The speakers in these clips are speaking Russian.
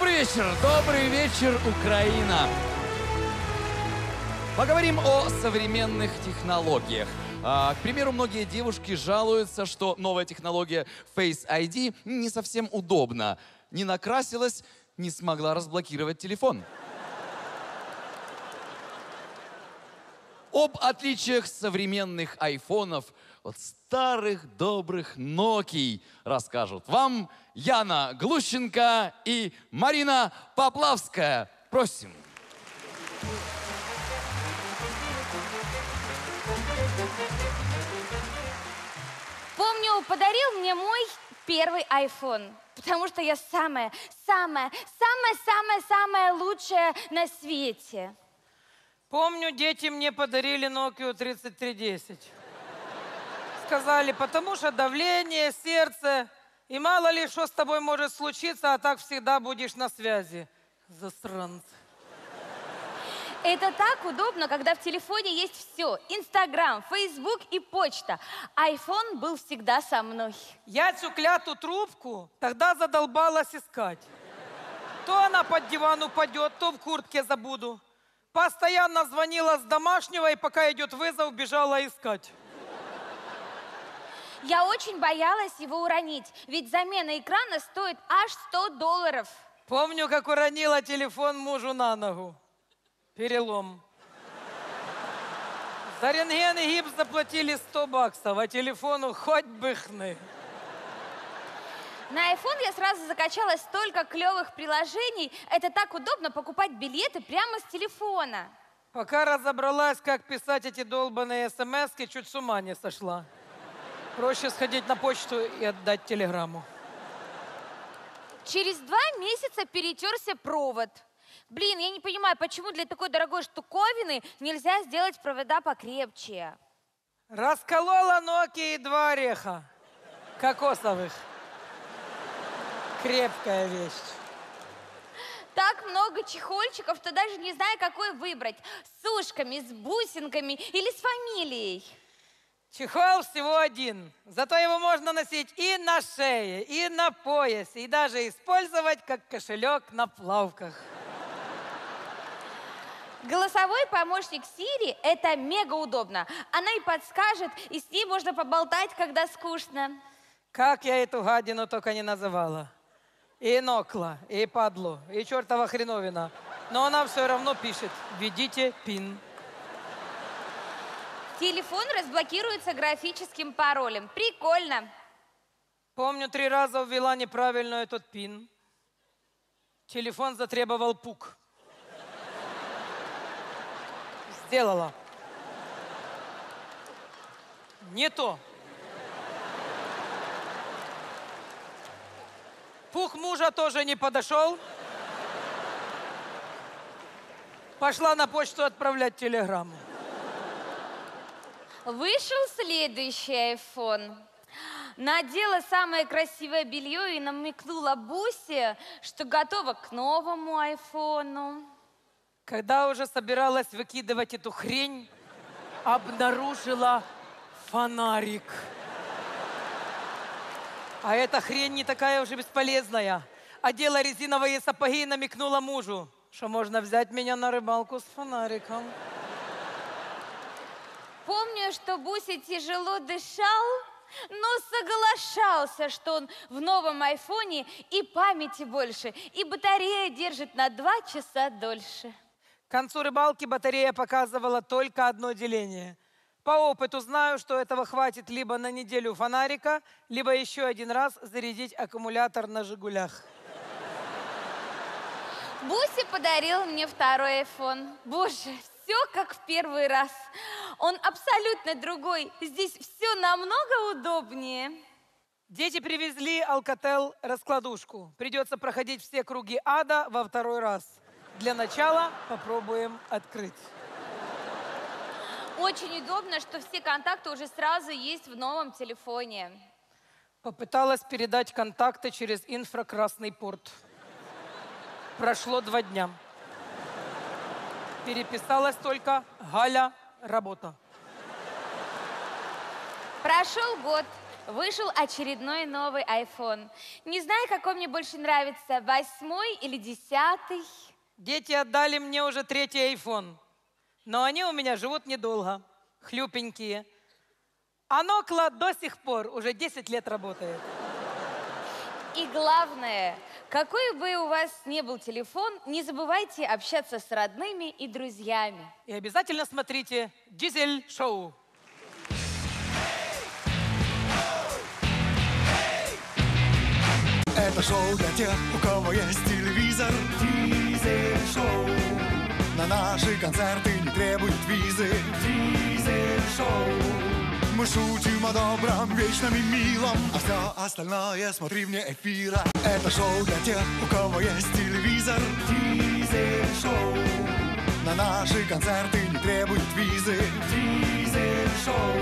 Добрый вечер, добрый вечер, Украина. Поговорим о современных технологиях. А, к примеру, многие девушки жалуются, что новая технология Face ID не совсем удобна. Не накрасилась, не смогла разблокировать телефон. Об отличиях современных айфонов от старых добрых Nokia расскажут вам Яна Глущенко и Марина Поплавская. Просим. Помню, подарил мне мой первый iPhone, потому что я самая, самая, самая, самая, самая лучшая на свете. Помню, дети мне подарили Nokia 3310. Сказали, потому что давление, сердце, и мало ли, что с тобой может случиться, а так всегда будешь на связи. Засранцы. Это так удобно, когда в телефоне есть все. Инстаграм, Фейсбук и почта. Айфон был всегда со мной. Я эту клятую трубку тогда задолбалась искать. То она под диван упадет, то в куртке забуду. Постоянно звонила с домашнего, и пока идет вызов, бежала искать. Я очень боялась его уронить, ведь замена экрана стоит аж 100 долларов. Помню, как уронила телефон мужу на ногу. Перелом. За рентген и гипс заплатили 100 баксов, а телефону хоть бы хны. На iPhone я сразу закачала столько клевых приложений. Это так удобно покупать билеты прямо с телефона. Пока разобралась, как писать эти долбанные смс чуть с ума не сошла. Проще сходить на почту и отдать телеграмму. Через два месяца перетерся провод. Блин, я не понимаю, почему для такой дорогой штуковины нельзя сделать провода покрепче. Расколола Nokia и два ореха. Кокосовых. Крепкая вещь. Так много чехольчиков, что даже не знаю, какой выбрать. С ушками, с бусинками или с фамилией. Чехол всего один. Зато его можно носить и на шее, и на поясе, и даже использовать как кошелек на плавках. Голосовой помощник Сири – это мега удобно. Она и подскажет, и с ней можно поболтать, когда скучно. Как я эту гадину только не называла. И нокла, и падлу, и чертова хреновина. Но она все равно пишет «Введите пин». Телефон разблокируется графическим паролем. Прикольно. Помню, три раза ввела неправильно этот пин. Телефон затребовал пук. Сделала. Не то. Пух мужа тоже не подошел. Пошла на почту отправлять телеграмму. Вышел следующий iPhone. Надела самое красивое белье и намекнула Бусе, что готова к новому айфону. Когда уже собиралась выкидывать эту хрень, обнаружила фонарик. А эта хрень не такая уже бесполезная. Одела резиновые сапоги и намекнула мужу, что можно взять меня на рыбалку с фонариком. Помню, что Буся тяжело дышал, но соглашался, что он в новом айфоне и памяти больше, и батарея держит на два часа дольше. К концу рыбалки батарея показывала только одно деление. По опыту знаю, что этого хватит либо на неделю фонарика, либо еще один раз зарядить аккумулятор на «Жигулях». Буси подарил мне второй iPhone. Боже, все как в первый раз. Он абсолютно другой. Здесь все намного удобнее. Дети привезли Alcatel раскладушку. Придется проходить все круги ада во второй раз. Для начала попробуем открыть. Очень удобно, что все контакты уже сразу есть в новом телефоне. Попыталась передать контакты через инфракрасный порт. Прошло два дня. Переписалась только Галя, работа. Прошел год. Вышел очередной новый iPhone. Не знаю, какой мне больше нравится, восьмой или десятый. Дети отдали мне уже третий iPhone. Но они у меня живут недолго, хлюпенькие. А Нокла до сих пор уже 10 лет работает. И главное, какой бы у вас ни был телефон, не забывайте общаться с родными и друзьями. И обязательно смотрите Дизель Шоу. Это шоу для тех, у кого есть телевизор. Дизель шоу. На наши концерты не требуют визы. Дизель. Мы шутим о добром, вечном и милом, а все остальное смотри вне эфира. Это шоу для тех, у кого есть телевизор. Дизель шоу. На наши концерты не требуют визы. Дизель шоу.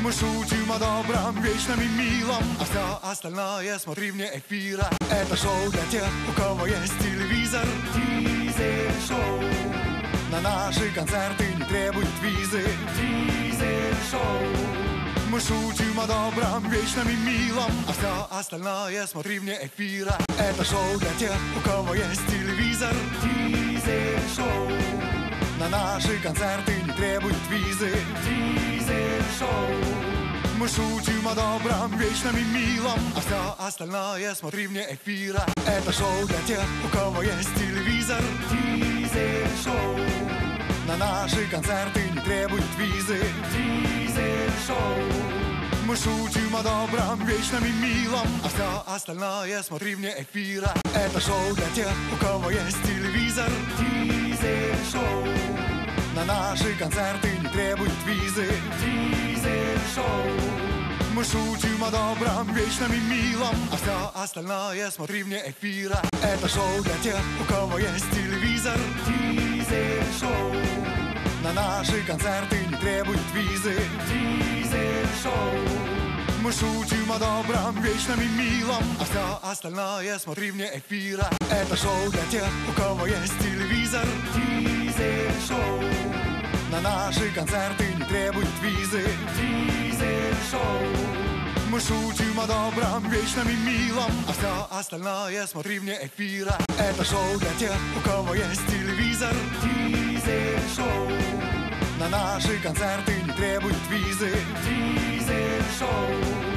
Мы шутим о добром, вечном и милом А все остальное смотри вне эфира Это шоу для тех, у кого есть телевизор Дизель шоу На наши концерты не требуют визы Дизель шоу. Мы шутим о добром, вечном и милом. А все остальное смотри вне эфира. Это шоу для тех, у кого есть телевизор. Дизель шоу. На наши концерты не требуют визы. Дизель шоу. Мы шутим о добром, вечном и милом. А все остальное смотри вне эфира. Это шоу для тех, у кого есть телевизор. Дизель шоу. На наши концерты не требуют визы. Дизель шоу. Мы шутим о добром, вечном и милом. А все остальное смотри вне эфира. Это шоу для тех, у кого есть телевизор. Дизель шоу. На наши концерты не требуют визы. Дизель шоу. Мы шутим о добром, вечном и милом. А все остальное смотри вне эфира. Это шоу для тех, у кого есть телевизор. Дизель шоу На наши концерты не требуют визы. Дизель шоу. Мы шутим о добром, вечном и милом. А все остальное смотри вне эфира. Это шоу для тех, у кого есть телевизор. Дизель шоу. На наши концерты не требуют визы. Дизель шоу мы шутим о добром, вечном и милом. А все остальное смотри вне эфира. Это шоу для тех, у кого есть телевизор. Дизель шоу. На наши концерты не требуют визы. Дизель шоу.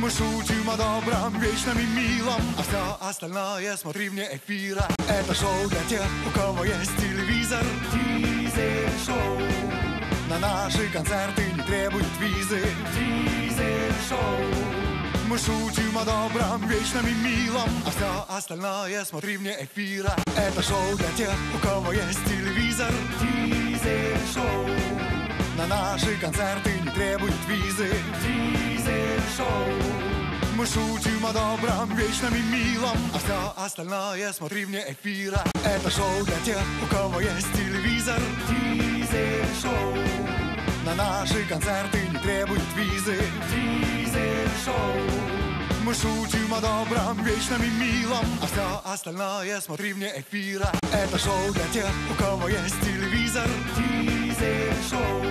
Мы шутим о добром, вечном и милом. А все остальное смотри вне эфира. Это шоу для тех, у кого есть телевизор. Дизель шоу. На наши концерты не требуют визы. Дизель шоу. Мы шутим о добром, вечном и милом А все остальное смотри вне эфира. Это шоу для тех, у кого есть телевизор. Дизель шоу. На наши концерты не требуют визы. Дизель шоу. Мы шутим о добром, вечном и милом А все остальное смотри вне эфира. Это шоу для тех, у кого есть телевизор. Дизель шоу На наши концерты не требуют визы. Дизель шоу мы шутим о добром, вечном и милом. А все остальное смотри вне эфира Это шоу для тех, у кого есть телевизор. Дизель шоу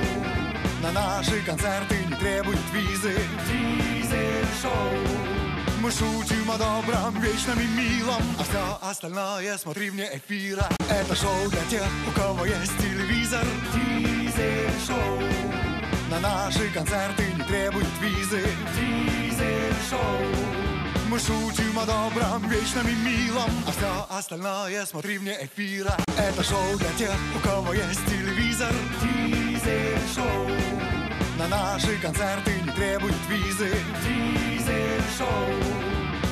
На наши концерты не требуют визы. Дизель шоу мы шутим о добром, вечном и милом. А все остальное смотри вне эфира. Это шоу для тех, у кого есть телевизор. Дизель шоу. На наши концерты не требуют визы. Дизель шоу. Мы шутим о добром, вечном и милом. А все остальное смотри вне эфира. Это шоу для тех, у кого есть телевизор. Дизель шоу. На наши концерты не требуют визы. Дизель шоу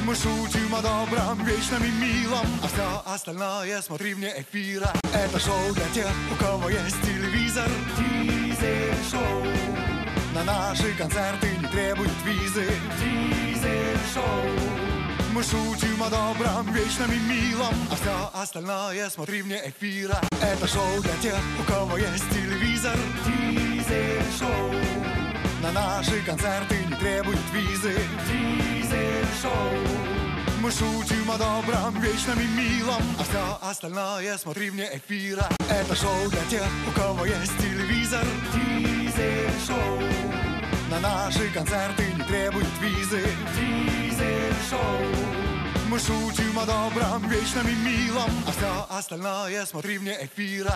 мы шутим о добром, вечном и милом. А все остальное смотри вне эфира. Это шоу для тех, у кого есть телевизор. Дизель шоу. На наши концерты не требуют визы. Дизель шоу. Мы шутим о добром, вечном и милом. А все остальное смотри вне эфира. Это шоу для тех, у кого есть телевизор. Дизель шоу. На наши концерты требует визы. Дизель шоу. Мы шутим о добром, вечном и милом. А все остальное смотри вне эфира. Это шоу для тех, у кого есть телевизор. Дизель шоу. На наши концерты не требует визы. Дизель шоу. Мы шутим о добром, вечном и милом. А все остальное смотри вне эфира.